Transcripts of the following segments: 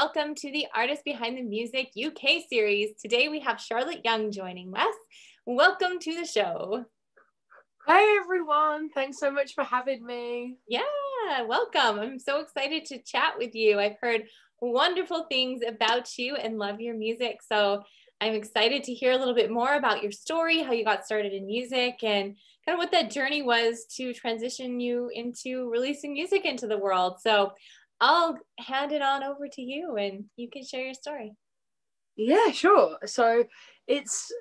welcome to the Artist Behind the Music UK series. Today we have Charlotte Young joining us. Welcome to the show. Hi, everyone. Thanks so much for having me. Yeah, welcome. I'm so excited to chat with you. I've heard wonderful things about you and love your music. So I'm excited to hear a little bit more about your story, how you got started in music, and kind of what that journey was to transition you into releasing music into the world. So I'll hand it on over to you and you can share your story. Yeah, sure. So it's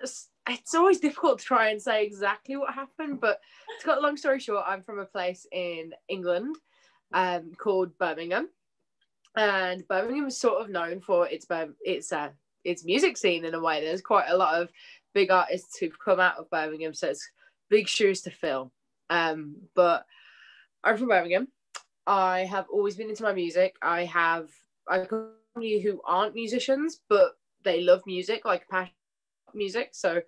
it's always difficult to try and say exactly what happened, but to cut a long story short, I'm from a place in England um, called Birmingham, and Birmingham is sort of known for its its uh, its music scene in a way. There's quite a lot of big artists who've come out of Birmingham, so it's big shoes to fill. Um, but I'm from Birmingham, I have always been into my music. I have I come you who aren't musicians, but they love music, like passion music. So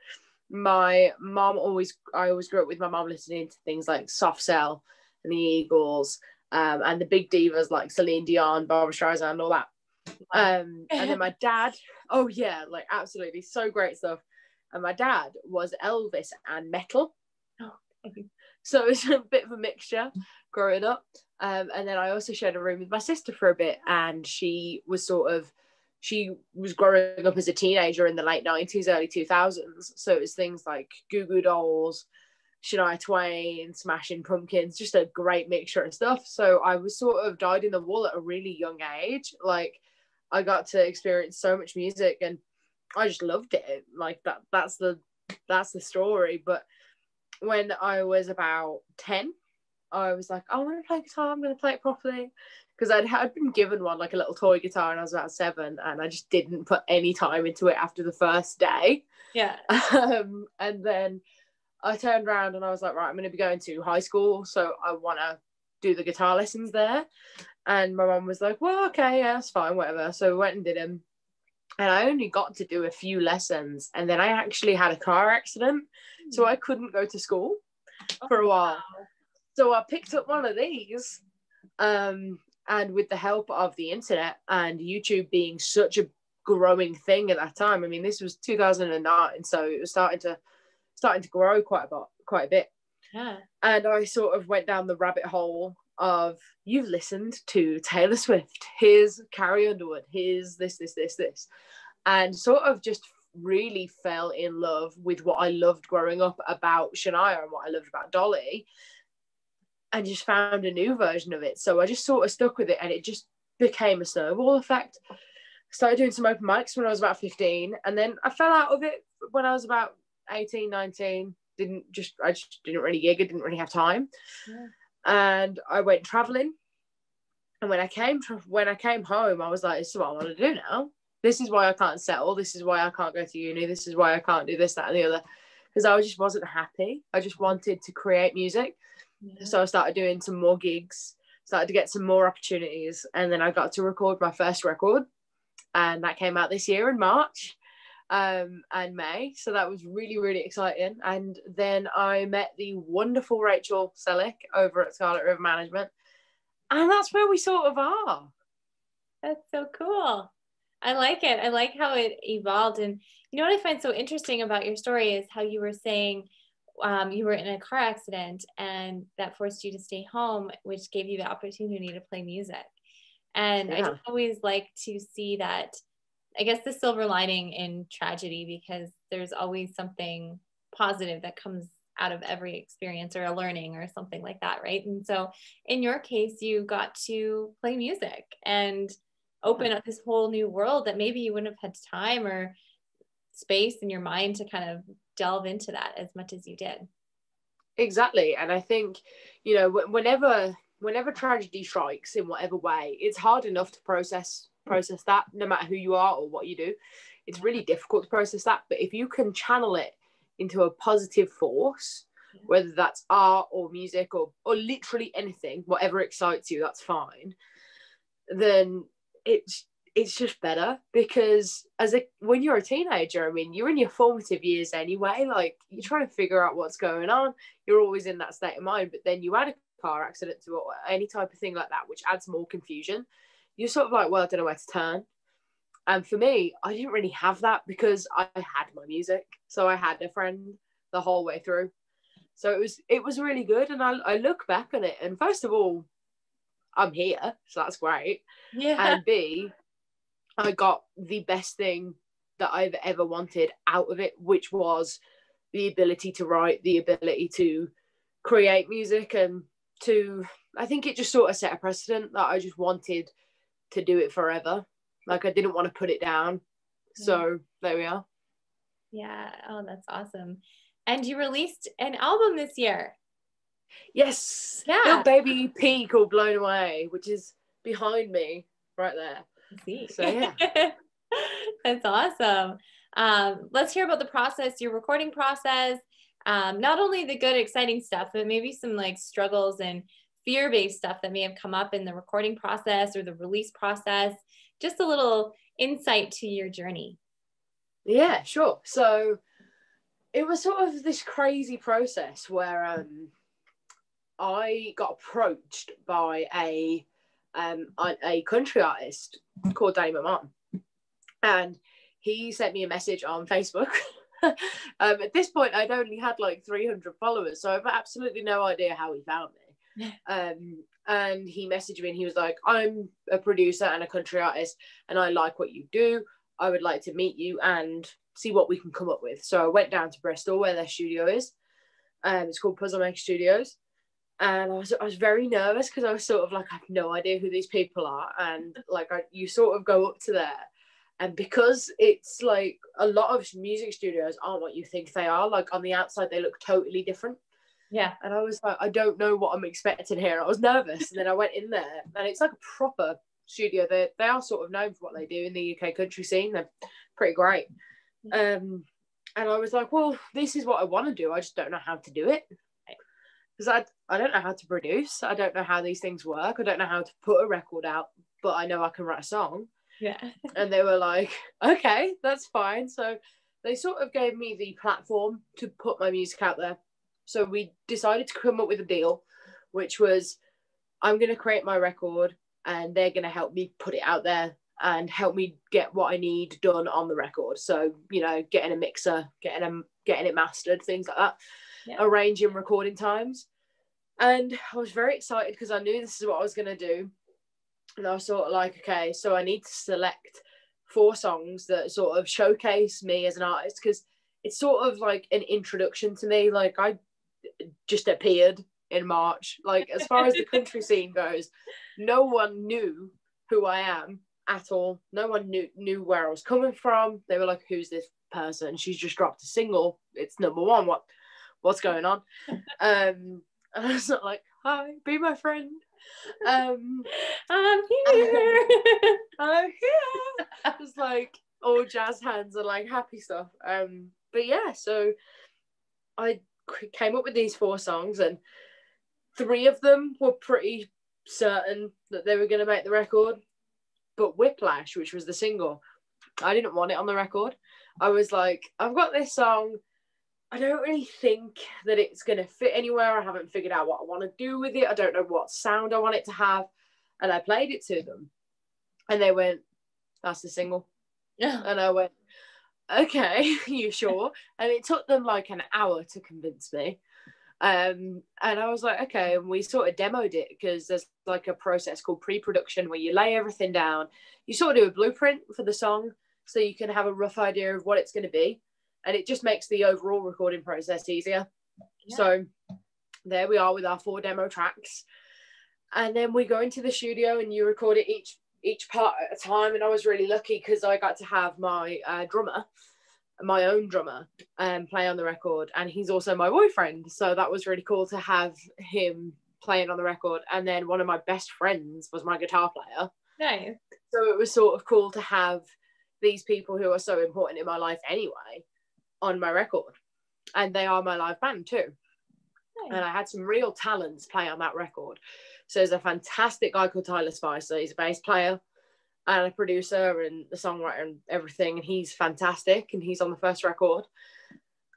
my mom always I always grew up with my mom listening to things like Soft Cell and the Eagles, um, and the big divas like Celine Dion, Barbra Streisand, all that. Um, and then my dad, oh yeah, like absolutely so great stuff. And my dad was Elvis and metal. Oh, it was a bit of a mixture growing up. Um, and then I also shared a room with my sister for a bit, and she was sort of she was growing up as a teenager in the late 90s, early 2000s. So it was things like Goo Goo Dolls, Shania Twain, Smashing Pumpkins, just a great mixture of stuff. So I was sort of dyed in the wool at a really young age. Like I got to experience so much music and I just loved it. Like that that's the that's the story. But when I was about 10, I was like, I want to play guitar. I'm going to play it properly because I'd had been given one like a little toy guitar, and I was about seven, and I just didn't put any time into it after the first day. Yeah. Um, and then I turned around and I was like, right, I'm going to be going to high school, so I want to do the guitar lessons there. And my mum was like, well, okay, yeah, that's fine, whatever. So we went and did them. And I only got to do a few lessons, and then I actually had a car accident, so. I couldn't go to school for a while. So I picked up one of these, um, and with the help of the internet and YouTube being such a growing thing at that time, I mean, this was 2009, so it was starting to starting to grow quite a bit, quite a bit. Yeah. And I sort of went down the rabbit hole of you've listened to Taylor Swift, here's Carrie Underwood, here's this, this, this, this, and sort of just really fell in love with what I loved growing up about Shania and what I loved about Dolly and just found a new version of it. So I just sort of stuck with it and it just became a snowball effect. Started doing some open mics when I was about 15 and then I fell out of it when I was about 18, 19. Didn't just, I just didn't really gig, I didn't really have time. Yeah. And I went traveling. And when I came to, when I came home, I was like, this is what I want to do now. This is why I can't settle. This is why I can't go to uni. This is why I can't do this, that, and the other. Because I just wasn't happy. I just wanted to create music. Yeah. So I started doing some more gigs, started to get some more opportunities, and then I got to record my first record, and that came out this year in March um, and May. So that was really, really exciting. And then I met the wonderful Rachel Selick over at Scarlet River Management, and that's where we sort of are. That's so cool. I like it. I like how it evolved. And you know what I find so interesting about your story is how you were saying um, you were in a car accident and that forced you to stay home, which gave you the opportunity to play music. And yeah. I always like to see that, I guess, the silver lining in tragedy because there's always something positive that comes out of every experience or a learning or something like that, right? And so in your case, you got to play music and open up this whole new world that maybe you wouldn't have had time or space in your mind to kind of delve into that as much as you did. Exactly. And i think you know whenever whenever tragedy strikes in whatever way it's hard enough to process process that no matter who you are or what you do. It's really difficult to process that. But if you can channel it into a positive force whether that's art or music or or literally anything whatever excites you that's fine. Then it's it's just better because as a when you're a teenager i mean you're in your formative years anyway like you're trying to figure out what's going on you're always in that state of mind but then you add a car accident to it any type of thing like that which adds more confusion you're sort of like well i don't know where to turn And for me, I didn't really have that because I had my music. So I had a friend the whole way through. So it was it was really good. And I, I look back on it and first of all, I'm here, so that's great. Yeah. And B, I got the best thing that I've ever wanted out of it, which was the ability to write, the ability to create music and to I think it just sort of set a precedent that I just wanted to do it forever. Like I didn't want to put it down. Mm. So there we are. Yeah. Oh, that's awesome. And you released an album this year. Yes. Yeah. Little baby EP called Blown Away, which is behind me right there. See. So yeah. that's awesome. Um, let's hear about the process, your recording process. Um, not only the good, exciting stuff, but maybe some like struggles and fear-based stuff that may have come up in the recording process or the release process. Just a little insight to your journey. Yeah, sure. So it was sort of this crazy process where um, I got approached by a um, a country artist called Danny Mamon, and he sent me a message on Facebook. um, at this point, I'd only had like 300 followers, so I've absolutely no idea how he found me. Um, and he messaged me and he was like, I'm a producer and a country artist, and I like what you do. I would like to meet you and see what we can come up with. So I went down to Bristol where their studio is. Um, it's called Puzzle Maker Studios. And I was, I was very nervous because I was sort of like, I have no idea who these people are. And like, I, you sort of go up to there. And because it's like a lot of music studios aren't what you think they are, like on the outside, they look totally different. Yeah. And I was like, I don't know what I'm expecting here. I was nervous. And then I went in there and it's like a proper studio. They, they are sort of known for what they do in the UK country scene. They're pretty great. Um, and I was like, well, this is what I want to do. I just don't know how to do it. Because I, I don't know how to produce. I don't know how these things work. I don't know how to put a record out, but I know I can write a song. Yeah. And they were like, okay, that's fine. So they sort of gave me the platform to put my music out there. So we decided to come up with a deal, which was I'm going to create my record and they're going to help me put it out there and help me get what I need done on the record. So, you know, getting a mixer, getting a, getting it mastered, things like that, Yeah. arranging recording times. And I was very excited because I knew this is what I was going to do. And I was sort of like, okay, so I need to select four songs that sort of showcase me as an artist because it's sort of like an introduction to me. Like I just appeared in March. Like as far as the country scene goes, no one knew who I am at all. No one knew knew where I was coming from. They were like, "Who's this person? She's just dropped a single. It's number one. What what's going on?" Um, and I was not like, "Hi, be my friend." Um, I'm here. I'm here. Just like all jazz hands and like happy stuff. Um, but yeah, so I came up with these four songs, and three of them were pretty certain that they were going to make the record. But Whiplash, which was the single, I didn't want it on the record. I was like, I've got this song. I don't really think that it's going to fit anywhere. I haven't figured out what I want to do with it. I don't know what sound I want it to have. And I played it to them. And they went, That's the single. Yeah. And I went, okay, you sure? And it took them like an hour to convince me. Um, and I was like, okay. And we sort of demoed it because there's like a process called pre production where you lay everything down. You sort of do a blueprint for the song so you can have a rough idea of what it's going to be. And it just makes the overall recording process easier. Yeah. So there we are with our four demo tracks. And then we go into the studio and you record it each each part at a time. And I was really lucky because I got to have my uh, drummer, my own drummer, um, play on the record, and he's also my boyfriend. So that was really cool to have him playing on the record. And then one of my best friends was my guitar player. nice. So it was sort of cool to have these people who are so important in my life anyway on my record. And they are my live band too. And. I had some real talents play on that record. So there's a fantastic guy called Tyler Spicer. He's a bass player and a producer and the songwriter and everything. And he's fantastic. And he's on the first record.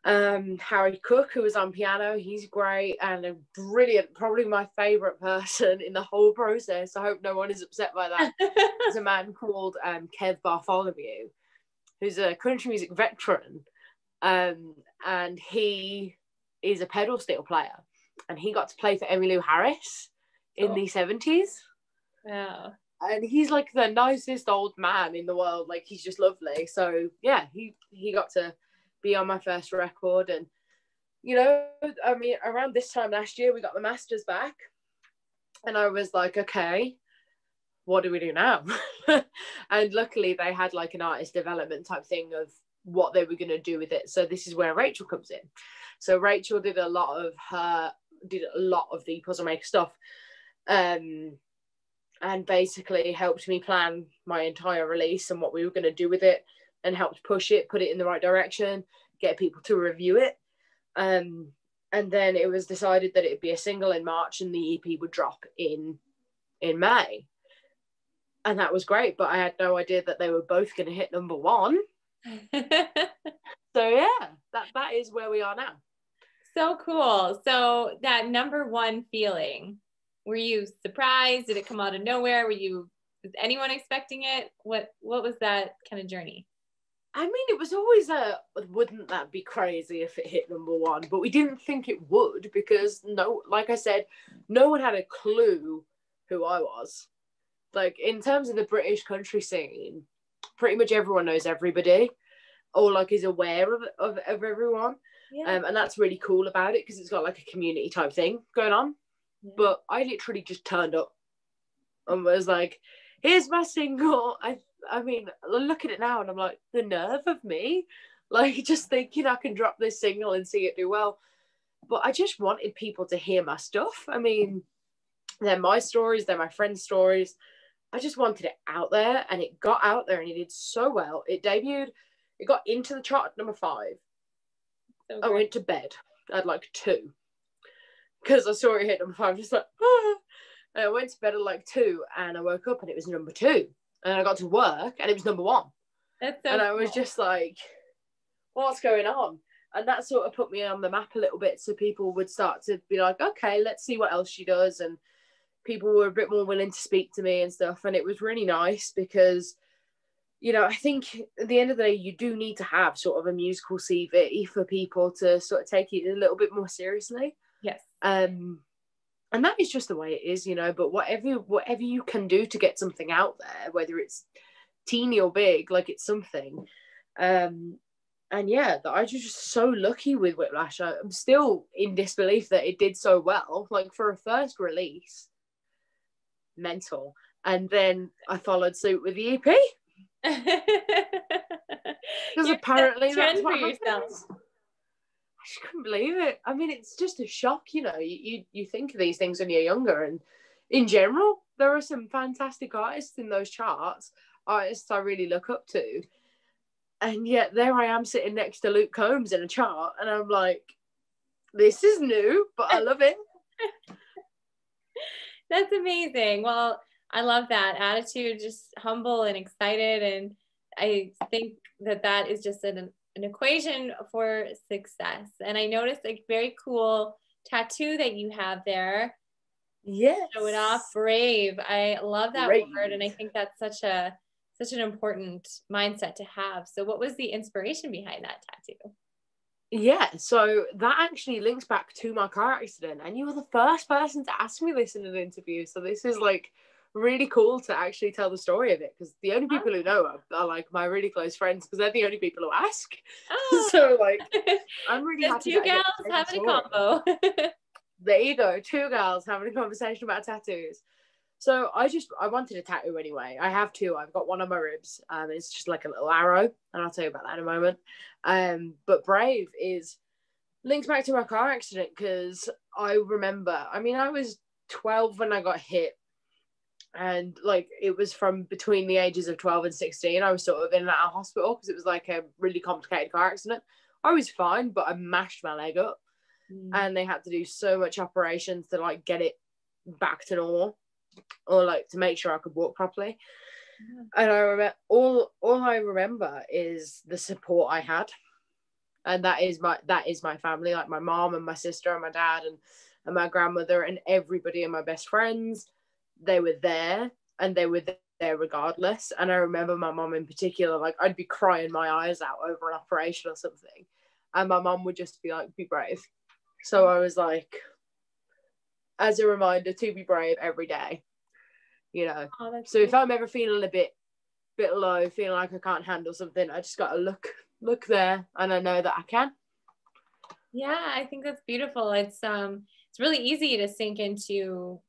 Um, Harry Cook, who was on piano, he's great and a brilliant, probably my favorite person in the whole process. I hope no one is upset by that. There's a man called um, Kev Bartholomew, who's a country music veteran, um, and he is a pedal steel player, and he got to play for Emmylou Harris in Cool. the seventies. Yeah. And he's like the nicest old man in the world. Like he's just lovely. So yeah, he he got to be on my first record, and you know, I mean, around this time last year, we got the masters back, and I was like, okay, what do we do now? and luckily, they had like an artist development type thing of what they were going to do with it. So this is where Rachel comes in. So Rachel did a lot of her did a lot of the puzzle maker stuff, um, and basically helped me plan my entire release and what we were going to do with it, and helped push it, put it in the right direction, get people to review it. Um, and then it was decided that it'd be a single in March and the EP would drop in in May. And that was great, but I had no idea that they were both going to hit number one. So yeah, that that is where we are now. so cool. So that number one feeling, were you surprised? Did it come out of nowhere? Were you was anyone expecting it? What what was that kind of journey? I mean, it was always a wouldn't that be crazy if it hit number one? But we didn't think it would because no, like I said, no one had a clue who I was. Like in terms of the British country scene, pretty much everyone knows everybody, or like is aware of of, of everyone, Yeah. um, and that's really cool about it because it's got like a community type thing going on. Yeah. But I literally just turned up and was like, "Here's my single." I I mean, look at it now and I'm like, the nerve of me, like just thinking I can drop this single and see it do well. But I just wanted people to hear my stuff. I mean, they're my stories, they're my friends' stories. I just wanted it out there and it got out there and it did so well. It debuted, it got into the chart at number five. So I went to bed at like two because I saw it hit number five, just like, ah. And I went to bed at like two and I woke up and it was number two. And I got to work and it was number one. So and I was cool. just like, what's going on? And that sort of put me on the map a little bit so people would start to be like, okay, let's see what else she does. And people were a bit more willing to speak to me and stuff. And it was really nice because, you know, I think at the end of the day, you do need to have sort of a musical CV for people to sort of take it a little bit more seriously. yes. Um, and that is just the way it is, you know. But whatever whatever you can do to get something out there, whether it's teeny or big, like it's something. Um, and yeah, that I was just so lucky with Whiplash. I'm still in disbelief that it did so well. Like for a first release, mental. And then I followed suit with the EP because apparently that's what yourself. happens. I just couldn't believe it. I mean, it's just a shock, you know. You, you you think of these things when you're younger, and in general, there are some fantastic artists in those charts, artists I really look up to, and yet there I am sitting next to Luke Combs in a chart, and I'm like, this is new, but I love it. That's amazing. Well, I love that attitude, just humble and excited. And I think that that is just an, an equation for success. And I noticed a very cool tattoo that you have there. Yes. Show it off, brave. I love that Brave. word. And I think that's such a such an important mindset to have. So what was the inspiration behind that tattoo? Yeah, so that actually links back to my car accident, and you were the first person to ask me this in an interview. So this is like really cool to actually tell the story of it because the only oh. people who know are, are like my really close friends because they're the only people who ask. Oh, so like, I'm really happy. two that I get gals to tell the having a combo. There you go, two girls having a conversation about tattoos. So I just I wanted a tattoo anyway. I have two. I've got one on my ribs. Um, it's just like a little arrow, and I'll tell you about that in a moment. Um, but brave is links back to my car accident because I remember. I mean, I was 12 when I got hit, and like it was from between the ages of 12 and 16. I was sort of in and out of hospital because it was like a really complicated car accident. I was fine, but I mashed my leg up and they had to do so much operations to like get it back to normal or like to make sure I could walk properly. Yeah. And I remember all all I remember is the support I had. and that is my that is my family like my mom and my sister and my dad and and my grandmother and everybody and my best friends they were there and they were there regardless and i remember my mom in particular like i'd be crying my eyes out over an operation or something and my mom would just be like be brave so i was like as a reminder to be brave every day you know oh, so if i'm ever feeling a bit bit low feeling like i can't handle something i just gotta look look there and I know that I can. Yeah, I think that's beautiful. It's um it's really easy to sink into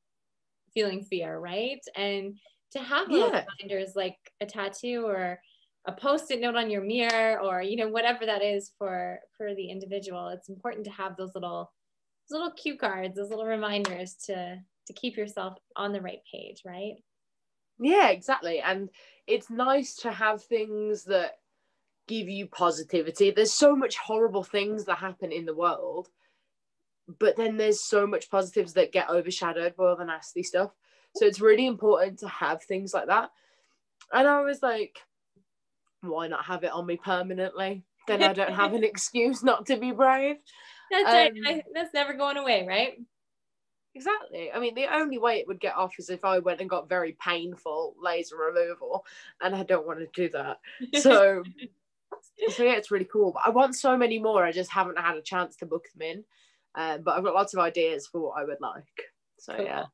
feeling fear, right? And to have little yeah. reminders like a tattoo or a post-it note on your mirror or you know whatever that is for for the individual it's important to have those little those little cue cards those little reminders to to keep yourself on the right page right yeah exactly and it's nice to have things that give you positivity. There's so much horrible things that happen in the world, but then there's so much positives that get overshadowed by all the nasty stuff. So it's really important to have things like that. And I was like, why not have it on me permanently? Then I don't have an excuse not to be brave. That's um, right. That's never going away, right? Exactly. I mean, the only way it would get off is if I went and got very painful laser removal, and I don't want to do that. So so yeah, it's really cool. But I want so many more. I just haven't had a chance to book them in. Um, but I've got lots of ideas for what I would like. So cool. yeah.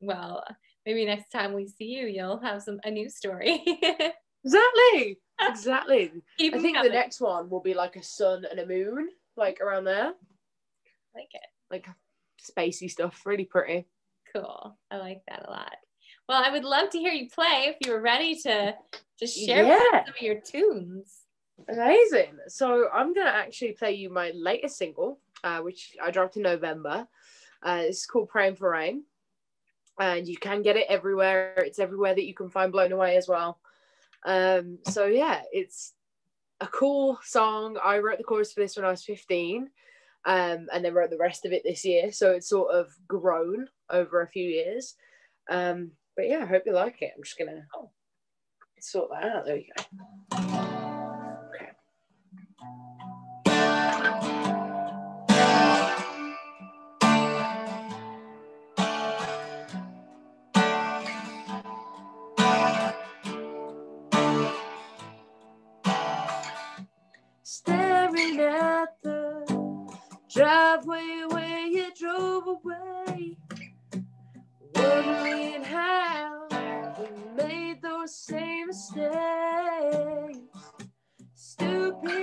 Well, maybe next time we see you, you'll have some a new story. exactly. Exactly. I think coming. the next one will be like a sun and a moon, like around there. Like it. Like spacey stuff. Really pretty. Cool. I like that a lot. Well, I would love to hear you play if you were ready to just share yeah. some of your tunes. Amazing. So I'm gonna actually play you my latest single, uh, which I dropped in November. Uh, it's called "Praying for Rain," and you can get it everywhere. It's everywhere that you can find "Blown Away" as well. Um, so yeah, it's a cool song. I wrote the chorus for this when I was 15, um, and then wrote the rest of it this year. So it's sort of grown over a few years. Um, but yeah, I hope you like it. I'm just gonna sort that out. There you go. Driveway where you drove away. Wondering how we made those same mistakes. Stupid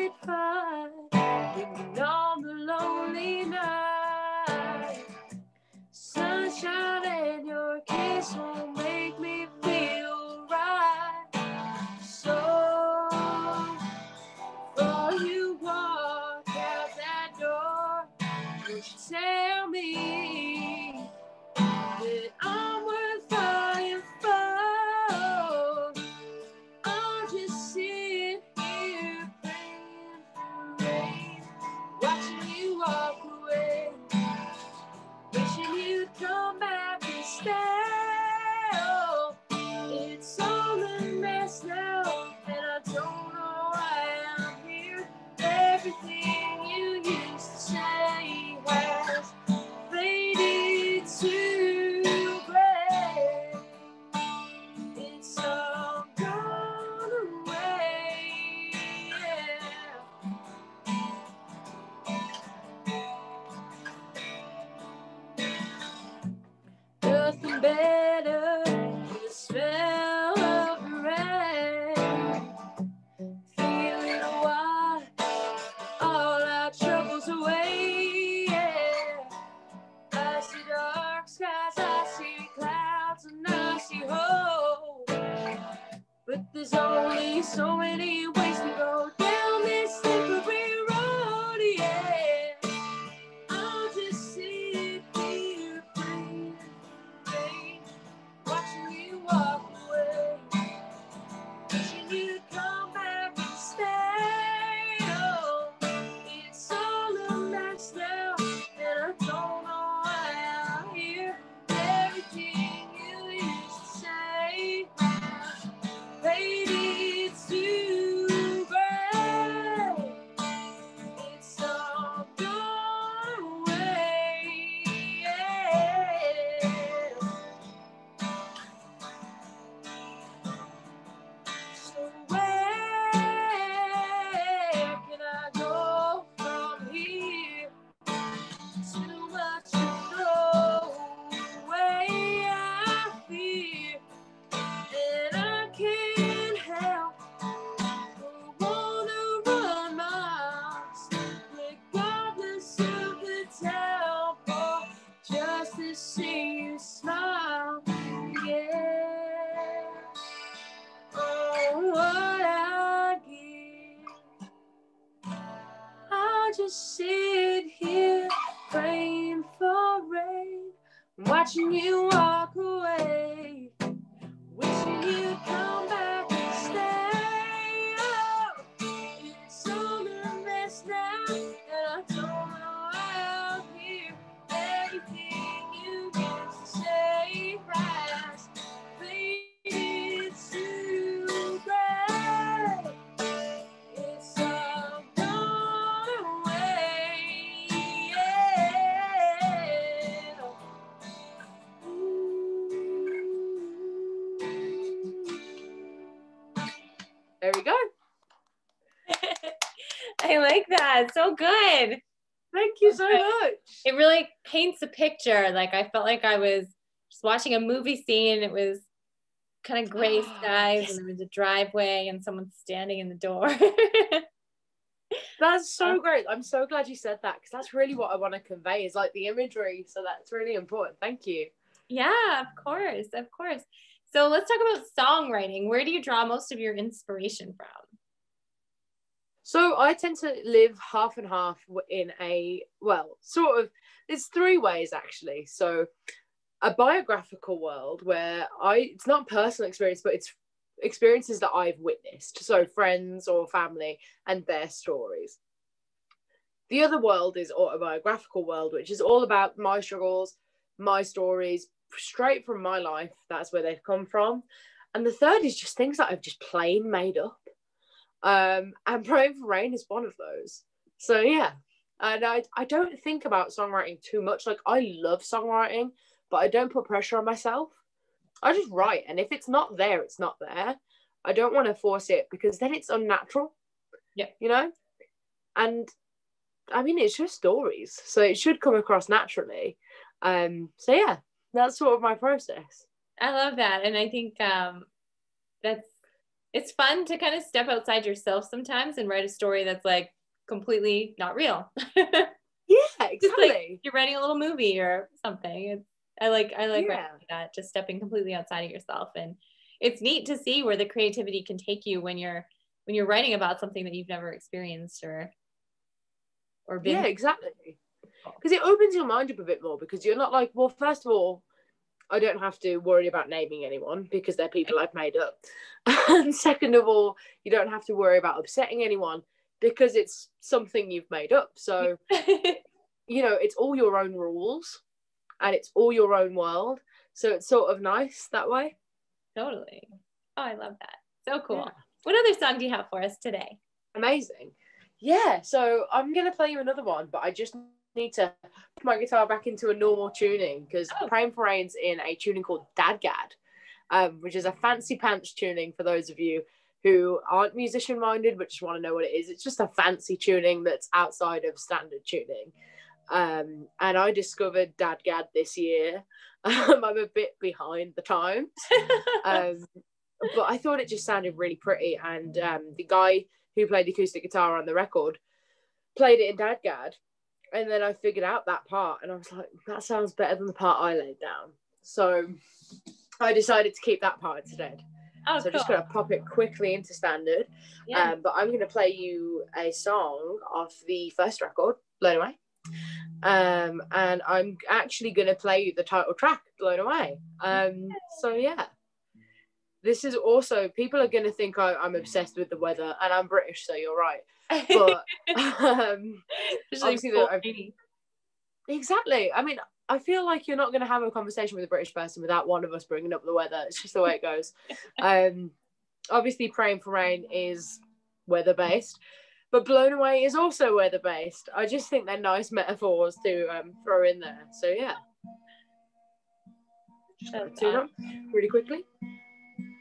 So good. Thank you so much. It really paints a picture. Like I felt like I was just watching a movie scene. It was kind of gray skies Yes. and there was a driveway and someone standing in the door. That's so oh. great. I'm so glad you said that because that's really what I want to convey is like the imagery. So that's really important. Thank you. yeah, of course. Of course. So let's talk about songwriting. Where do you draw most of your inspiration from? So I tend to live half and half in a well, sort of. there's three ways actually. So a biographical world where I it's not personal experience, but it's experiences that I've witnessed. So friends or family and their stories. The other world is autobiographical world, which is all about my struggles, my stories, straight from my life. That's where they've come from. And the third is just things that I've just plain made up. Um, and Praying for Rain is one of those. So yeah. And I, I don't think about songwriting too much. Like I love songwriting, but I don't put pressure on myself. I just write, and if it's not there, it's not there. I don't want to force it because then it's unnatural. Yeah. You know? And I mean it's just stories. So it should come across naturally. Um, so yeah, that's sort of my process. I love that. And I think um, that's it's fun to kind of step outside yourself sometimes and write a story that's like completely not real. Yeah, Just like- exactly. You're writing a little movie or something. It's, I like I like Yeah. that, just stepping completely outside of yourself. And it's neat to see where the creativity can take you when you're when you're writing about something that you've never experienced or or been Yeah, exactly. Because it opens your mind up a bit more because you're not like, well, first of all, I don't have to worry about naming anyone because they're people I've made up. and second of all, you don't have to worry about upsetting anyone because it's something you've made up. So, you know, it's all your own rules and it's all your own world. So it's sort of nice that way. totally. Oh, I love that. So cool. Yeah. What other song do you have for us today? Amazing. Yeah, so I'm gonna play you another one, but I just need to put my guitar back into a normal tuning because Oh. Praying for Rain's in a tuning called Dadgad, um, which is a fancy pants tuning for those of you who aren't musician minded but just want to know what it is. It's just a fancy tuning that's outside of standard tuning. Um, and I discovered Dadgad this year. Um, I'm a bit behind the times um, but I thought it just sounded really pretty. And um, the guy who played the acoustic guitar on the record played it in Dadgad. And then I figured out that part and I was like, that sounds better than the part I laid down. So I decided to keep that part instead. oh, so I'm just going to pop it quickly into standard. Yeah. Um, but I'm going to play you a song off the first record, Blown Away. Um, and I'm actually going to play you the title track, Blown Away. Um, so, yeah. This is also, people are going to think I, I'm obsessed with the weather, and I'm British, so you're right. But um, Especially obviously full I've- exactly. I mean, I feel like you're not going to have a conversation with a British person without one of us bringing up the weather. It's just the way it goes. um, obviously, praying for rain is weather based, but blown away is also weather based. I just think they're nice metaphors to um, throw in there. So yeah, just gonna up really quickly.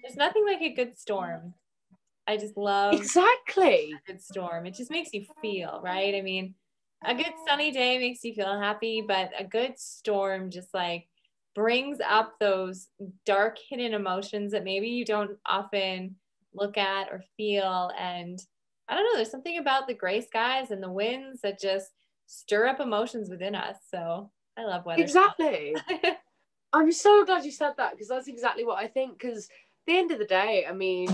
There's nothing like a good storm. I just love Exactly. a good storm. It just makes you feel, right? I mean, a good sunny day makes you feel happy, but a good storm just like brings up those dark hidden emotions that maybe you don't often look at or feel. And I don't know, there's something about the gray skies and the winds that just stir up emotions within us. So I love weather. Exactly. I'm so glad you said that because that's exactly what I think. Because the end of the day, I mean,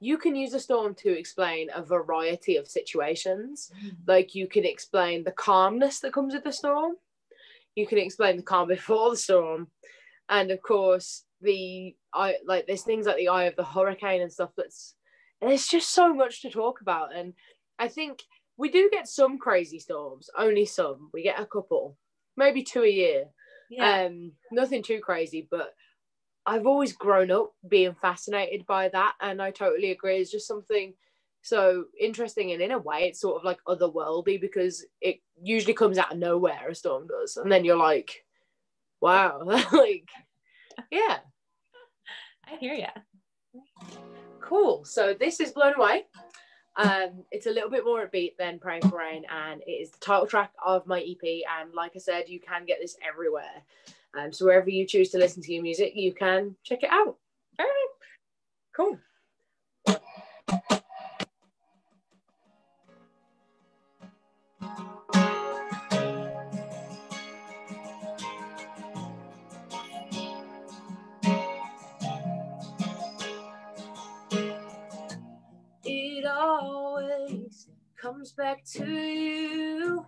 you can use a storm to explain a variety of situations. Like you can explain the calmness that comes with the storm. you can explain the calm before the storm, and of course the I like there's things like the eye of the hurricane and stuff. That's there's just so much to talk about, and I think we do get some crazy storms. Only some. We get a couple, maybe two a year. Yeah. Um, nothing too crazy, but I've always grown up being fascinated by that, and I totally agree. It's just something so interesting, and in a way, it's sort of like otherworldly because it usually comes out of nowhere. A storm does, and then you're like, "Wow!" like, yeah. I hear you. Cool. So this is blown away. Um, it's a little bit more upbeat than Praying for Rain, and it is the title track of my EP. And like I said, you can get this everywhere. Um, so wherever you choose to listen to your music, you can check it out. All right. Cool. It always comes back to you.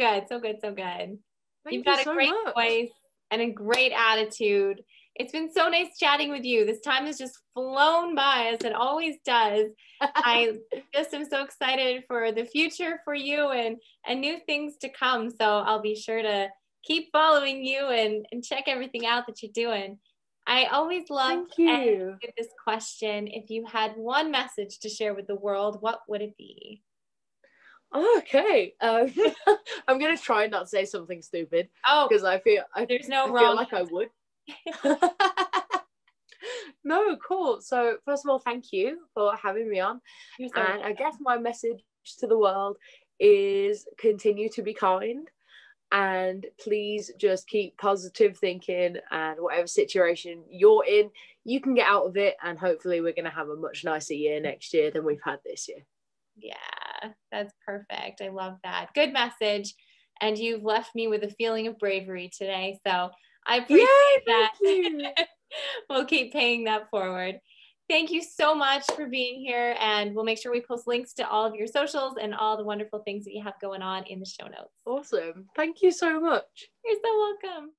Good. So good. So good. Thank You've you got a so great much. voice and a great attitude. It's been so nice chatting with you. This time has just flown by as it always does. I just am so excited for the future for you and and new things to come. So I'll be sure to keep following you and, and check everything out that you're doing. I always love to this question. If you had one message to share with the world, what would it be? Okay. Um, I'm gonna try not to say something stupid. Oh, because I feel I, there's no I wrong. feel like I would. no, cool. So first of all, thank you for having me on. So and welcome. I guess my message to the world is continue to be kind and please just keep positive thinking and whatever situation you're in you can get out of it and hopefully we're going to have a much nicer year next year than we've had this year yeah that's perfect. I love that. Good message. And you've left me with a feeling of bravery today. So i appreciate Yay, that we'll keep paying that forward. Thank you so much for being here. And we'll make sure we post links to all of your socials and all the wonderful things that you have going on in the show notes. Awesome. Thank you so much. You're so welcome